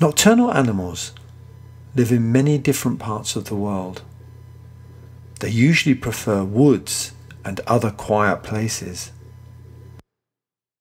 Nocturnal animals live in many different parts of the world. They usually prefer woods and other quiet places.